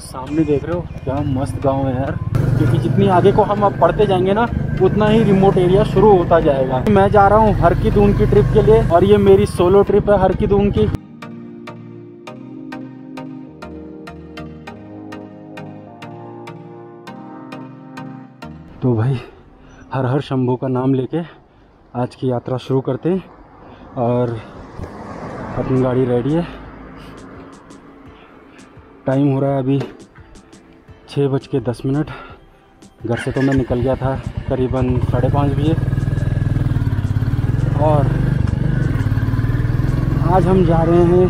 सामने देख रहे हो, क्या मस्त गाँव है यार। क्योंकि जितनी आगे को हम अब पढ़ते जाएँगे ना, उतना ही रिमोट एरिया शुरू होता जाएगा। मैं जा रहा हूँ हर की दून की ट्रिप के लिए, और ये मेरी सोलो ट्रिप है हर की दून की। तो भाई, हर हर शंभू का नाम लेके आज की यात्रा शुरू करते हैं, और अपनी गाड़ी रेडी है। टाइम हो रहा है अभी छः बज के दस मिनट। घर से तो मैं निकल गया था करीबन साढ़े पाँच बजे। और आज हम जा रहे हैं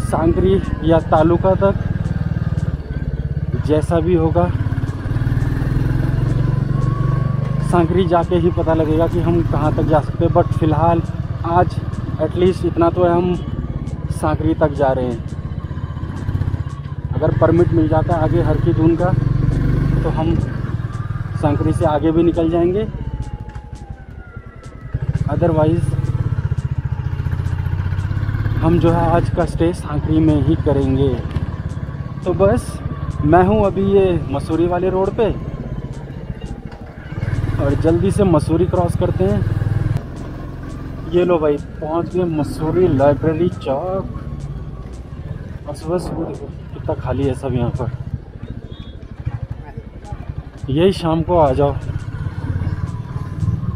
सांकरी या तालुका तक। जैसा भी होगा। सांकरी जाके ही पता लगेगा कि हम कहाँ तक जा सकते हैं। बट फ़िलहाल आज एटलीस्ट इतना तो है, हम सांकरी तक जा रहे हैं। अगर परमिट मिल जाता है आगे हर की दून का तो हम सांकरी से आगे भी निकल जाएँगे। अदरवाइज़ हम जो है आज का स्टे सांकरी में ही करेंगे। तो बस, मैं हूँ अभी ये मसूरी वाले रोड पे। और जल्दी से मसूरी क्रॉस करते हैं। ये लो भाई, पहुँच गए मसूरी लाइब्रेरी चौक। और सुबह सुबह देखो, कितना खाली है सब यहाँ पर। यही शाम को आ जाओ।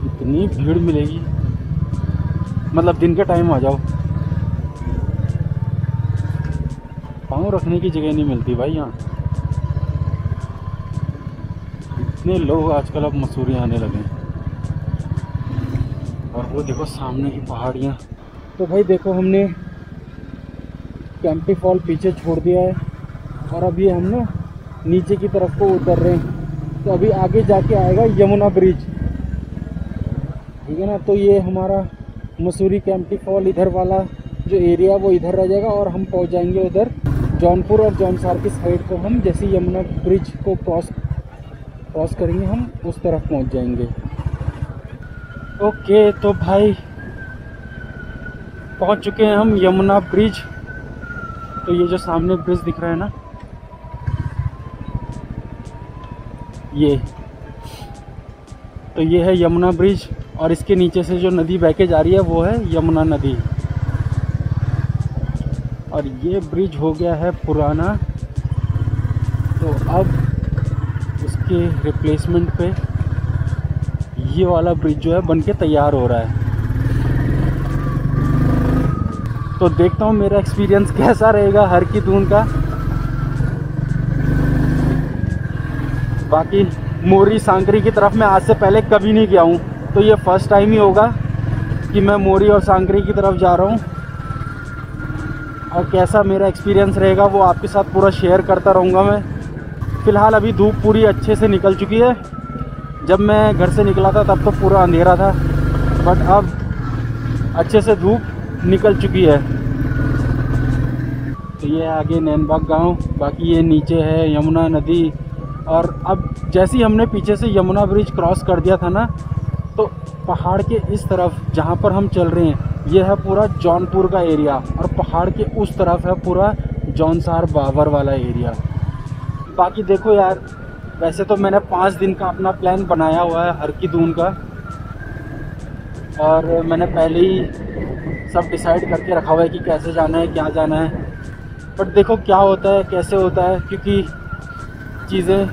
इतनी भीड़ मिलेगी। मतलब दिन के टाइम आ जाओ। पाँव रखने की जगह नहीं मिलती भाई यहाँ। इतने लोग आजकल अब मसूरी आने लगे हैं। और वो देखो सामने की पहाड़ियाँ। तो भाई देखो हमने कैंपटी फॉल पीछे छोड़ दिया है और अभी हम ना नीचे की तरफ़ को उतर रहे हैं। तो अभी आगे जाके आएगा यमुना ब्रिज ठीक है ना? तो ये हमारा मसूरी कैंपटी फॉल इधर वाला जो एरिया वो इधर रह जाएगा और हम पहुँच जाएँगे उधर जौनपुर और जौनसार की साइड को। हम जैसे यमुना ब्रिज को क्रॉस क्रॉस करेंगे, हम उस तरफ़ पहुँच जाएँगे। ओके तो भाई, पहुँच चुके हैं हम यमुना ब्रिज तो ये जो सामने ब्रिज दिख रहा है ना, ये। तो ये है यमुना ब्रिज और इसके नीचे से जो नदी बह के जा रही है, वो है यमुना नदी। और ये ब्रिज हो गया है पुराना। तो अब उसके रिप्लेसमेंट पे ये वाला ब्रिज जो है बन के तैयार हो रहा है। तो देखता हूँ मेरा एक्सपीरियंस कैसा रहेगा हर की दून का। बाकी मोरी सांकरी की तरफ़ मैं आज से पहले कभी नहीं गया हूँ। तो ये फ़र्स्ट टाइम ही होगा कि मैं मोरी और सांकरी की तरफ़ जा रहा हूँ। और कैसा मेरा एक्सपीरियंस रहेगा वो आपके साथ पूरा शेयर करता रहूँगा मैं। फ़िलहाल अभी धूप पूरी अच्छे से निकल चुकी है। जब मैं घर से निकला था तब तो पूरा अंधेरा था। बट अब अच्छे से धूप निकल चुकी है। तो ये आगे नैनबाग गाँव, बाकी ये नीचे है यमुना नदी। और अब जैसे ही हमने पीछे से यमुना ब्रिज क्रॉस कर दिया था ना तो पहाड़ के इस तरफ़ जहाँ पर हम चल रहे हैं, ये है पूरा जौनपुर का एरिया। और पहाड़ के उस तरफ़ है पूरा जौनसार बाबर वाला एरिया। बाकी देखो यार, वैसे तो मैंने पाँच दिन का अपना प्लान बनाया हुआ है हर की दून का। और मैंने पहले ही सब डिसाइड करके रखा हुआ है कि कैसे जाना है, क्या जाना है। बट देखो क्या होता है, कैसे होता है, क्योंकि चीज़ें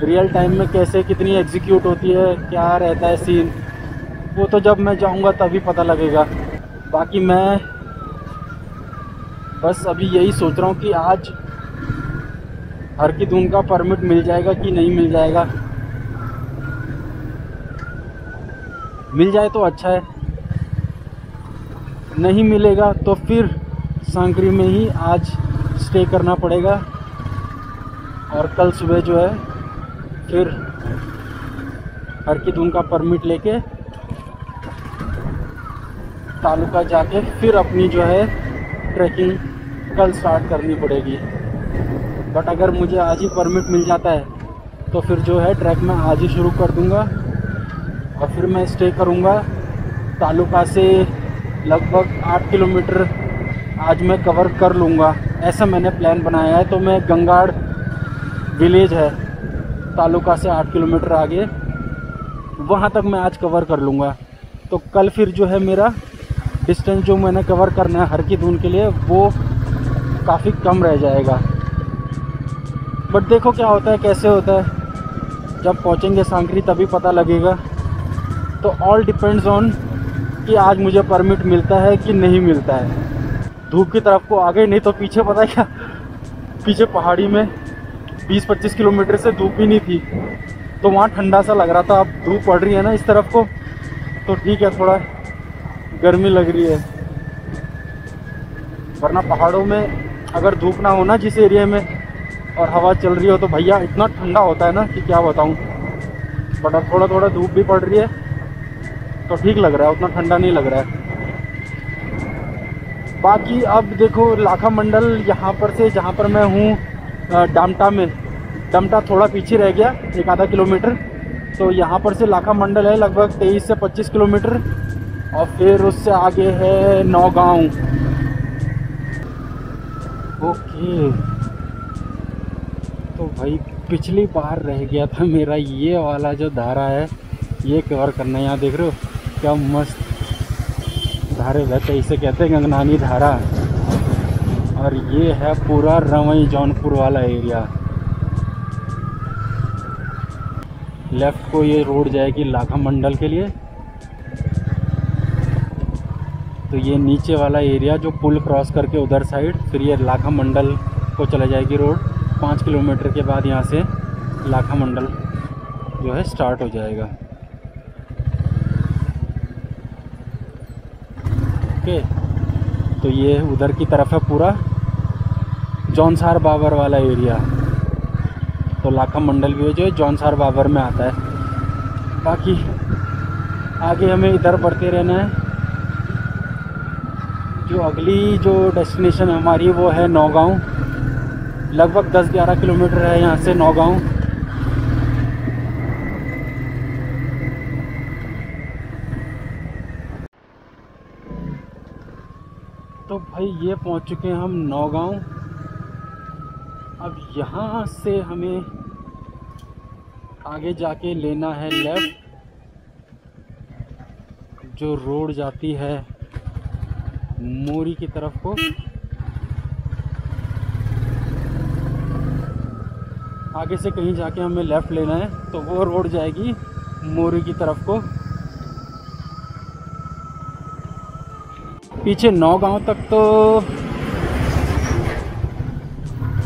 रियल टाइम में कैसे कितनी एग्जीक्यूट होती है, क्या रहता है सीन वो तो जब मैं जाऊँगा तभी पता लगेगा। बाकी मैं बस अभी यही सोच रहा हूँ कि आज हर की दून का परमिट मिल जाएगा कि नहीं मिल जाएगा। मिल जाए तो अच्छा है। नहीं मिलेगा तो फिर सांकरी में ही आज स्टे करना पड़ेगा। और कल सुबह जो है, फिर हर की दून का परमिट लेके तालुका जाके फिर अपनी जो है ट्रैकिंग कल स्टार्ट करनी पड़ेगी। बट अगर मुझे आज ही परमिट मिल जाता है तो फिर जो है ट्रैक मैं आज ही शुरू कर दूँगा। और फिर मैं स्टे करूँगा तालुका से लगभग आठ किलोमीटर आज मैं कवर कर लूँगा। ऐसा मैंने प्लान बनाया है तो मैं गंगाड़ विलेज है, तालुका से आठ किलोमीटर आगे। वहाँ तक मैं आज कवर कर लूँगा। तो कल फिर जो है मेरा डिस्टेंस जो मैंने कवर करना है हर की दून के लिए, वो काफ़ी कम रह जाएगा। बट देखो क्या होता है, कैसे होता है। जब पहुँचेंगे सांकरी, तभी पता लगेगा। तो ऑल डिपेंड्स ऑन कि आज मुझे परमिट मिलता है कि नहीं मिलता है। धूप की तरफ़ को आ नहीं तो पीछे, पता क्या? पीछे पहाड़ी में 20-25 किलोमीटर से धूप ही नहीं थी। तो वहाँ ठंडा सा लग रहा था, अब धूप पड़ रही है ना इस तरफ़ को तो ठीक है, थोड़ा गर्मी लग रही है। वरना पहाड़ों में अगर धूप ना हो ना जिस एरिया में और हवा चल रही हो तो भैया इतना ठंडा होता है ना कि क्या बताऊँ। बट अब थोड़ा थोड़ा धूप भी पड़ रही है। तो ठीक लग रहा है, उतना ठंडा नहीं लग रहा है। बाकी अब देखो, लाखा मंडल यहाँ पर से, जहाँ पर मैं हूँ डामटा में। डमटा थोड़ा पीछे रह गया, एक आधा किलोमीटर। तो यहाँ पर से लाखा मंडल है, लगभग तेईस से पच्चीस किलोमीटर। और फिर उससे आगे है नौगांव। ओके। तो भाई, पिछली बार रह गया था मेरा ये वाला जो धारा है, ये कवर करना यहाँ देख रहे हो? क्या मस्त धारे बहते इसे कहते हैं गंगनानी धारा। और ये है पूरा रवई जौनपुर वाला एरिया। लेफ़्ट को ये रोड जाएगी लाखा मंडल के लिए। तो ये नीचे वाला एरिया जो पुल क्रॉस करके उधर साइड, फिर ये लाखा मंडल को चला जाएगी रोड। पाँच किलोमीटर के बाद यहाँ से लाखा मंडल जो है स्टार्ट हो जाएगा। ओके तो ये उधर की तरफ़ है पूरा। जौनसार बाबर वाला एरिया। तो लाखा मंडल भी है जो जौनसार बाबर में आता है। बाकी आगे हमें इधर बढ़ते रहना है। जो अगली जो डेस्टिनेशन हमारी वो है नौगांव। लगभग 10-11 किलोमीटर है यहाँ से नौगांव तो भाई ये पहुँच चुके हैं हम नौगांव। अब यहाँ से हमें आगे जाके लेना है लेफ़्ट। जो रोड जाती है मोरी की तरफ़ को। आगे से कहीं जाके हमें लेफ़्ट लेना है तो वो रोड जाएगी मोरी की तरफ़ को। पीछे नौ गाँव तक तो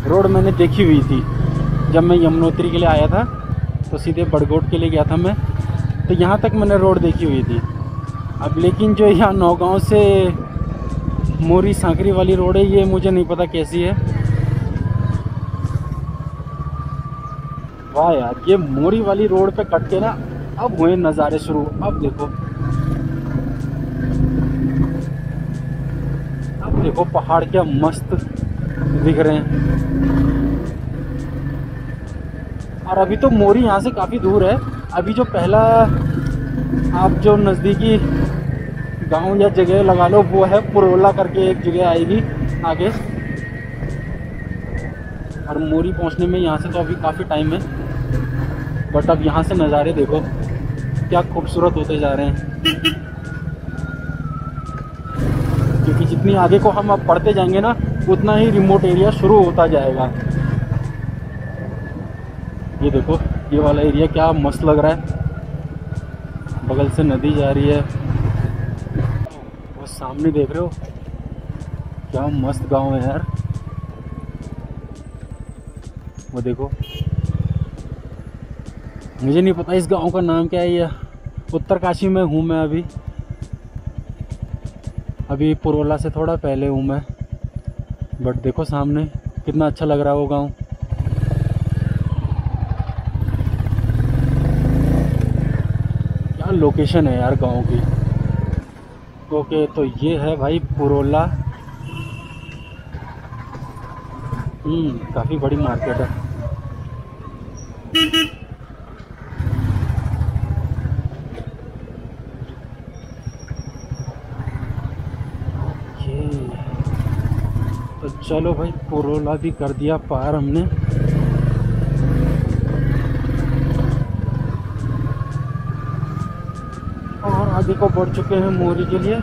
रोड मैंने देखी हुई थी। जब मैं यमुनोत्री के लिए आया था तो सीधे बड़गोट के लिए गया था मैं। तो यहाँ तक मैंने रोड देखी हुई थी। अब लेकिन जो यहाँ नौगांव से मोरी सांकरी वाली रोड है, ये मुझे नहीं पता कैसी है। वाह यार, ये मोरी वाली रोड पे कट के ना, अब हुए नज़ारे शुरू। अब देखो। देखो पहाड़ क्या मस्त दिख रहे हैं। और अभी तो मोरी यहाँ से काफ़ी दूर है। अभी जो पहला आप जो नज़दीकी गाँव या जगह लगा लो, वो है पुरोला करके एक जगह आएगी आगे। और मोरी पहुँचने में यहाँ से तो अभी काफ़ी टाइम है। बट अब यहाँ से नज़ारे देखो, क्या खूबसूरत होते जा रहे हैं। क्योंकि जितनी आगे को हम अब पढ़ते जाएँगे ना, उतना ही रिमोट एरिया शुरू होता जाएगा। ये देखो, ये वाला एरिया क्या मस्त लग रहा है। बगल से नदी जा रही है। वो सामने देख रहे हो, क्या मस्त गाँव है यार। वो देखो। मुझे नहीं पता इस गाँव का नाम क्या है, ये उत्तरकाशी में हूँ मैं अभी। अभी पुरोला से थोड़ा पहले हूँ मैं बट देखो सामने कितना अच्छा लग रहा है। वो गाँव क्या लोकेशन है यार गाँव की? ओके तो ये है भाई पुरोला हम्म काफ़ी बड़ी मार्केट है। चलो भाई पुरोला भी कर दिया पार हमने। और आगे को बढ़ चुके हैं मोरी के लिए।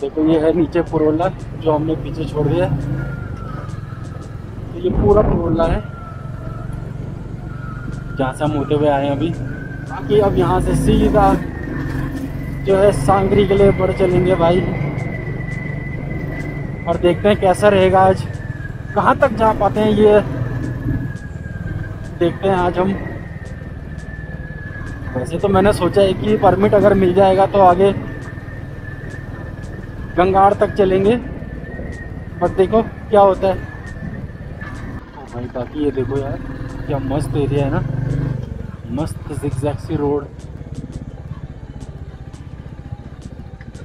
देखो, ये है नीचे पुरोला जो हमने पीछे छोड़ दिया। तो ये पूरा पुरोला है। जहाँ से हम होते हुए आए अभी। बाकी अब यहाँ से सीधा जो है सांगरी के लिए बढ़ चलेंगे भाई। और देखते हैं कैसा रहेगा आज। कहाँ तक जा पाते हैं ये? देखते हैं आज हम। वैसे तो मैंने सोचा है कि परमिट अगर मिल जाएगा तो आगे गंगाड़ तक चलेंगे। बट देखो क्या होता है। ओ भाई बाकी ये देखो यार, क्या मस्त एरिया है ना। मस्त सी रोड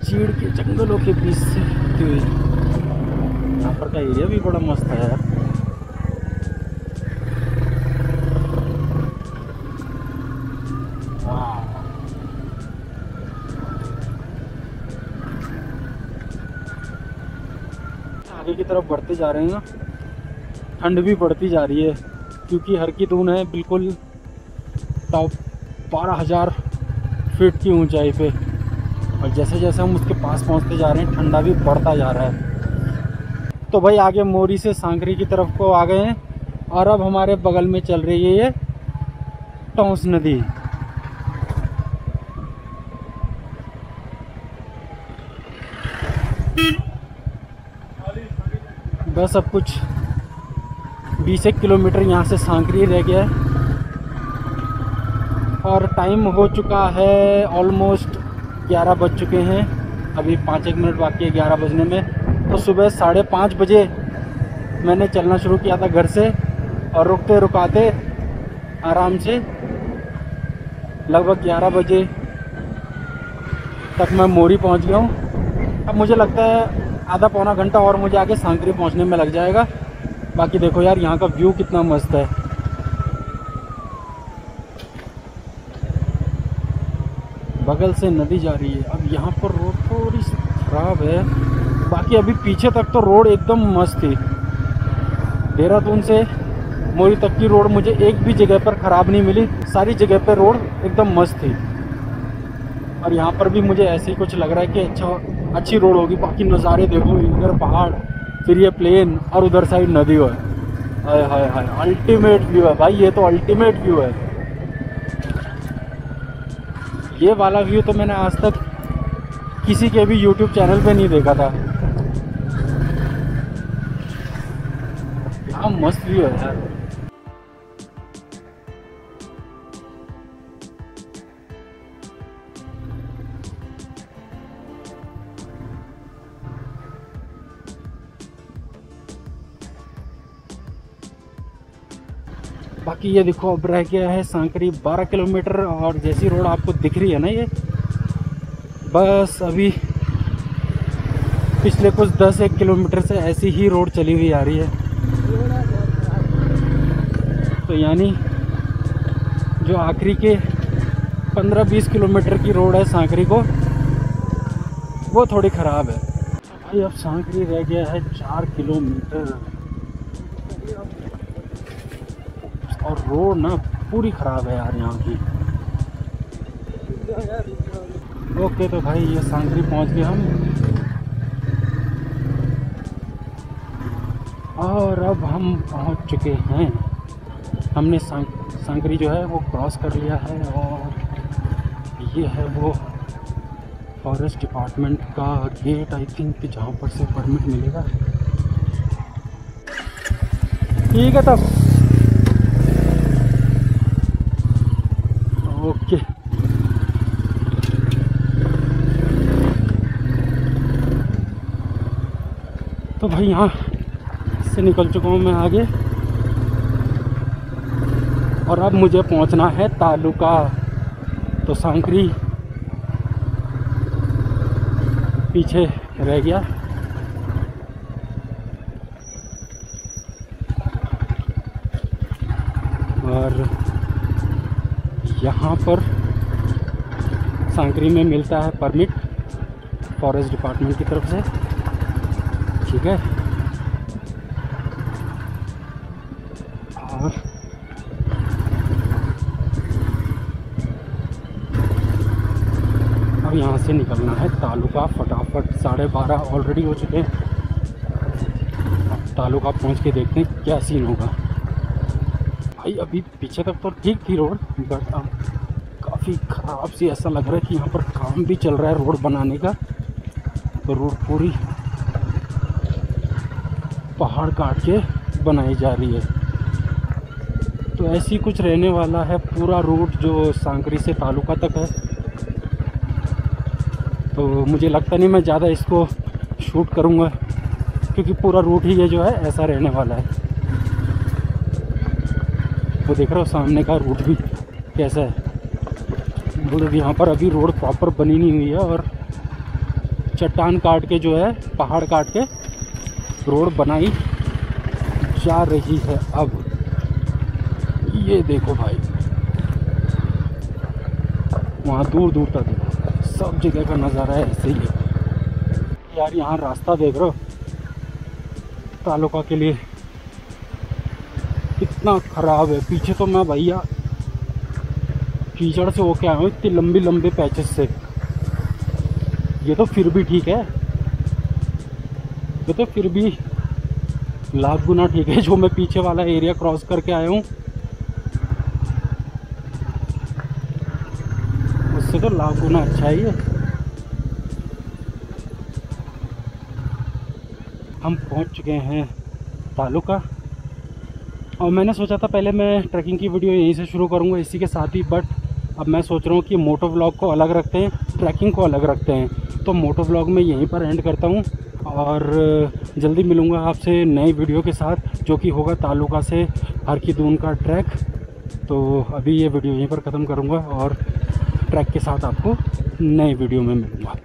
चीड़ के जंगलों के बीच से हुई यहाँ पर का एरिया भी बड़ा मस्त है यार। आगे की तरफ़ बढ़ते जा रहे हैं ना। ठंड भी बढ़ती जा रही है क्योंकि हर की दून है बिल्कुल टॉप बारह हज़ार फीट की ऊंचाई पे। और जैसे जैसे हम उसके पास पहुँचते जा रहे हैं ठंडा भी बढ़ता जा रहा है। तो भाई आगे मोरी से सांकरी की तरफ़ को आ गए हैं और अब हमारे बगल में चल रही है ये टोंस नदी। बस अब कुछ बीस एक किलोमीटर यहाँ से सांकरी रह गया है। और टाइम हो चुका है ऑलमोस्ट ग्यारह बज चुके हैं। अभी पाँच एक मिनट बाकी है ग्यारह बजने में। तो सुबह साढ़े पाँच बजे मैंने चलना शुरू किया था घर से और रुकते रुकाते आराम से लगभग ग्यारह बजे तक मैं मोरी पहुँच गया हूँ। अब मुझे लगता है आधा पौना घंटा और मुझे आगे सांकरी पहुँचने में लग जाएगा। बाकी देखो यार, यहाँ का व्यू कितना मस्त है। बगल से नदी जा रही है। अब यहाँ पर रोड थोड़ी सी खराब है। बाकी अभी पीछे तक तो रोड एकदम मस्त थी। देहरादून से मोरी तक की रोड मुझे एक भी जगह पर ख़राब नहीं मिली। सारी जगह पर रोड एकदम मस्त थी। और यहाँ पर भी मुझे ऐसे ही कुछ लग रहा है कि अच्छा अच्छी रोड होगी। बाकी नज़ारे देखो, इधर पहाड़, फिर ये प्लेन और उधर साइड नदी है। हाय हाय हाय अल्टीमेट व्यू है। भाई, ये तो अल्टीमेट व्यू है। ये वाला व्यू तो मैंने आज तक किसी के भी यूट्यूब चैनल पे नहीं देखा था। क्या मस्त व्यू है यार। बाकी ये देखो, अब रह गया है सांकरी 12 किलोमीटर और जैसी रोड आपको दिख रही है ना ये, बस अभी पिछले कुछ 10 एक किलोमीटर से ऐसी ही रोड चली हुई आ रही है। तो यानी जो आखिरी के 15-20 किलोमीटर की रोड है सांकरी को, वो थोड़ी ख़राब है। भाई, अब सांकरी रह गया है चार किलोमीटर। और रोड ना पूरी ख़राब है यार यहाँ की। ओके तो भाई, ये सांकरी पहुँच गए हम। और अब हम पहुँच चुके हैं। हमने सांक, सांकरी जो है वो क्रॉस कर लिया है और ये है वो फॉरेस्ट डिपार्टमेंट का गेट आई थिंक जहाँ पर से परमिट मिलेगा। ठीक है तब। ओके। तो भाई यहाँ से निकल चुका हूँ मैं आगे। और अब मुझे पहुँचना है तालुका तो सांकरी। पीछे रह गया। और यहाँ पर सांकरी में मिलता है परमिट, फॉरेस्ट डिपार्टमेंट की तरफ़ से। ठीक है। और यहाँ से निकलना है। तालुका फटाफट साढ़े बारह ऑलरेडी हो चुके हैं। तालुका पहुँच के देखते हैं क्या सीन होगा। भाई, अभी पीछे तक तो ठीक थी रोड बट अब काफ़ी ख़राब सी ऐसा लग रहा है कि यहाँ पर काम भी चल रहा है रोड बनाने का। तो रोड पूरी पहाड़ काट के बनाई जा रही है। तो ऐसी कुछ रहने वाला है पूरा रूट जो सांकरी से तालुका तक है। तो मुझे लगता नहीं मैं ज़्यादा इसको शूट करूँगा, क्योंकि पूरा रूट ही ये जो है, ऐसा रहने वाला है। वो देख रहे हो, सामने का रूट भी कैसा है। मतलब यहाँ पर अभी रोड प्रॉपर बनी नहीं हुई है और चट्टान काट के जो है, पहाड़ काट के रोड बनाई जा रही है अब। ये देखो भाई, वहाँ दूर दूर तक। सब जगह का नज़ारा है, ऐसे ही यार, यहाँ रास्ता देख रहे हो? तालुका के लिए कितना ख़राब है। पीछे तो मैं भैया कीचड़ से होके आया हूँ, इतनी लंबी, लंबे पैचेस से। ये तो फिर भी ठीक है। ये तो फिर भी लाख गुना ठीक है, जो मैं पीछे वाला एरिया क्रॉस करके आया हूँ उससे तो लाख अच्छा ही है हम पहुँच चुके हैं तालुका। और मैंने सोचा था पहले मैं ट्रैकिंग की वीडियो यहीं से शुरू करूँगा इसी के साथ ही बट अब मैं सोच रहा हूँ कि मोटो व्लॉग को अलग रखते हैं, ट्रैकिंग को अलग रखते हैं। तो मोटो व्लॉग में यहीं पर एंड करता हूँ और जल्दी मिलूँगा आपसे नई वीडियो के साथ, जो कि होगा तालुका से हर की दून का ट्रैक। तो अभी ये वीडियो यहीं पर ख़त्म करूँगा और ट्रैक के साथ आपको नए वीडियो में मिलूँगा।